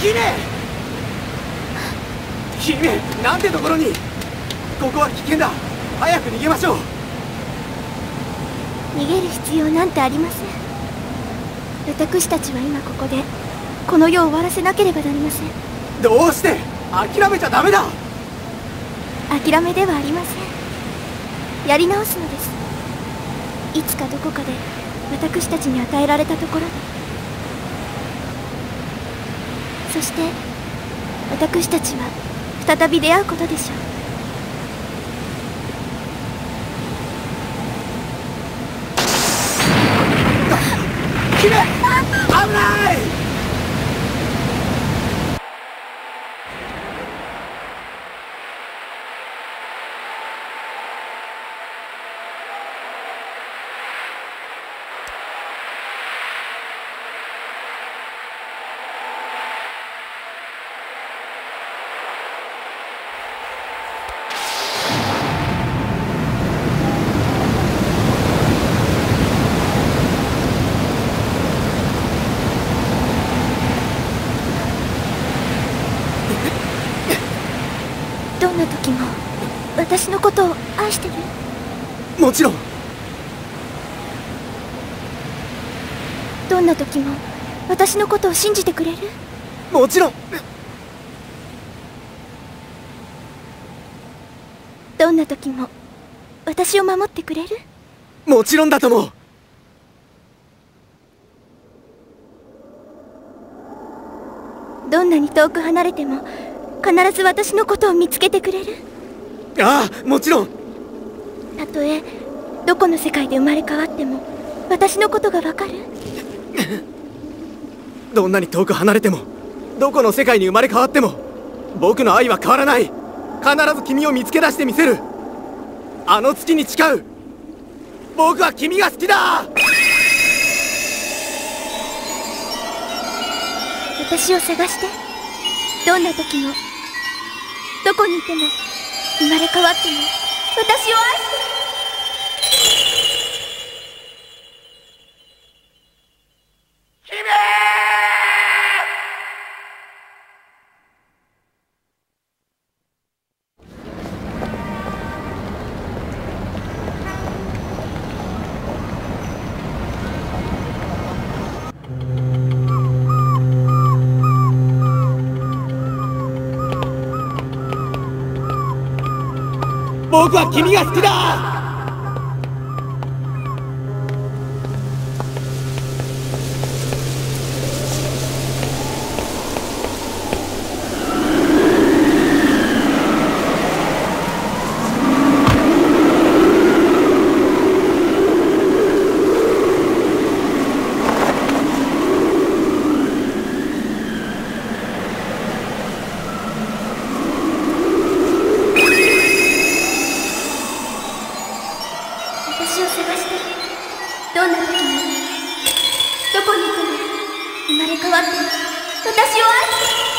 姫！なんてところに？ここは危険だ。早く逃げましょう。逃げる必要なんてありません。私たちは今ここでこの世を終わらせなければなりません。どうして？諦めちゃダメだ。諦めではありません。やり直すのです。いつかどこかで私たちに与えられたところでそして私たちは再び出会うことでしょう。危ない！どんな時も私のことを愛してる？もちろん。どんな時も私のことを信じてくれる？もちろん。どんな時も私を守ってくれる？もちろんだと思う。どんなに遠く離れても必ず私のことを見つけてくれる？ああもちろん。たとえどこの世界で生まれ変わっても私のことがわかる？どんなに遠く離れてもどこの世界に生まれ変わっても僕の愛は変わらない。必ず君を見つけ出してみせる。あの月に誓う。僕は君が好きだ。私を探して。どんな時もどこにいても生まれ変わっても私を愛して僕は君が好きだ。私を探して。どんな時にどこにいても生まれ変わって私を愛して